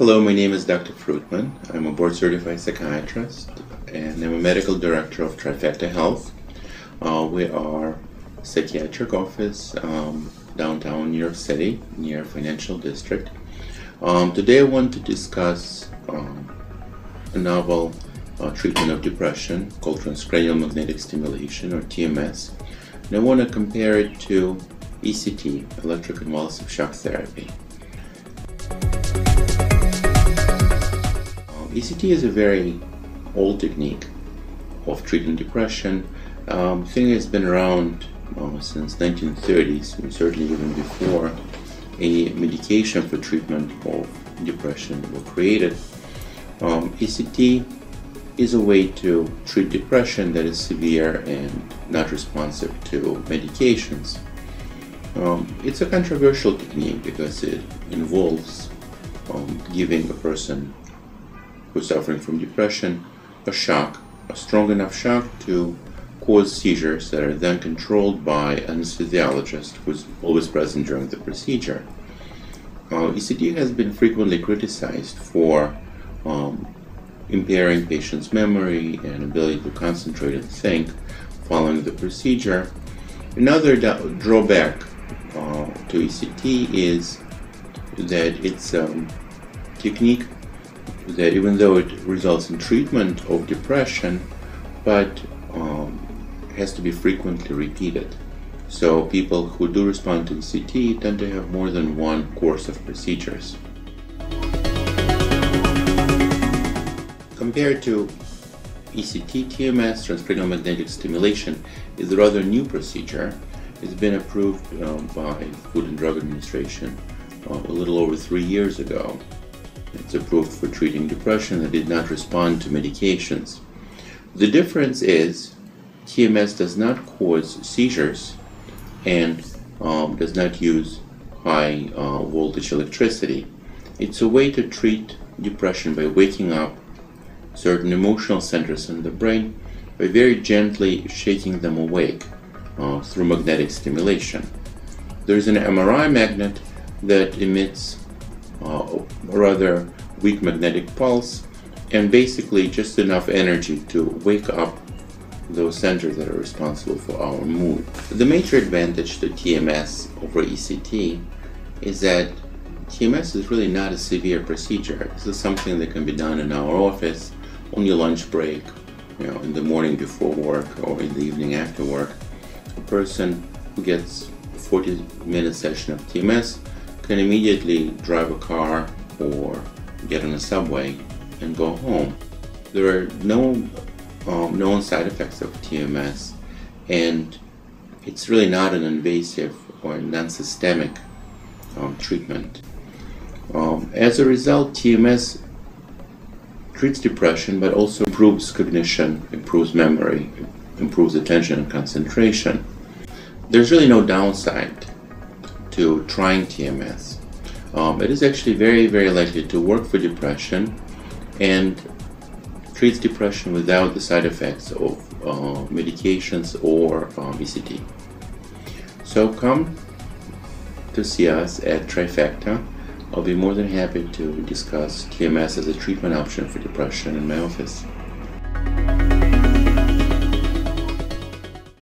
Hello, my name is Dr. Fruitman. I'm a board certified psychiatrist and I'm a medical director of Trifecta Health. Uh, we are a psychiatric office um, downtown New York City, near Financial District. Um, today I want to discuss um, a novel uh, treatment of depression called transcranial magnetic stimulation or TMS. And I want to compare it to ECT, electroconvulsive shock therapy. ECT is a very old technique of treating depression. Um, it's been around uh, since 1930s, and certainly even before a medication for treatment of depression were created. Um, ECT is a way to treat depression that is severe and not responsive to medications. Um, it's a controversial technique because it involves um, giving a person who's suffering from depression a shock, a strong enough shock to cause seizures that are then controlled by an anesthesiologist who's always present during the procedure. Uh, ECT has been frequently criticized for um, impairing patients' memory and ability to concentrate and think following the procedure. Another drawback uh, to ECT is that it's a um, technique that even though it results in treatment of depression, but um, has to be frequently repeated. So people who do respond to ECT tend to have more than one course of procedures. Compared to ECT, TMS, transcranial magnetic stimulation, is a rather new procedure. It's been approved uh, by Food and Drug Administration uh, a little over three years ago. It's approved for treating depression that did not respond to medications. The difference is TMS does not cause seizures and um, does not use high uh, voltage electricity. It's a way to treat depression by waking up certain emotional centers in the brain by very gently shaking them awake uh, through magnetic stimulation. There's an MRI magnet that emits uh, rather weak magnetic pulse and basically just enough energy to wake up those centers that are responsible for our mood. The major advantage to TMS over ECT is that TMS is really not a severe procedure. This is something that can be done in our office on your lunch break, you know, in the morning before work or in the evening after work. A person who gets a 40 minute session of TMS can immediately drive a car or get on a subway and go home. There are no um, known side effects of TMS and it's really not an invasive or non-systemic um, treatment. Um, as a result, TMS treats depression but also improves cognition, improves memory, improves attention and concentration. There's really no downside to trying TMS. Um, it is actually very, very likely to work for depression and treats depression without the side effects of uh, medications or um. So come to see us at Trifecta I'll be more than happy to discuss TMS as a treatment option for depression in my office.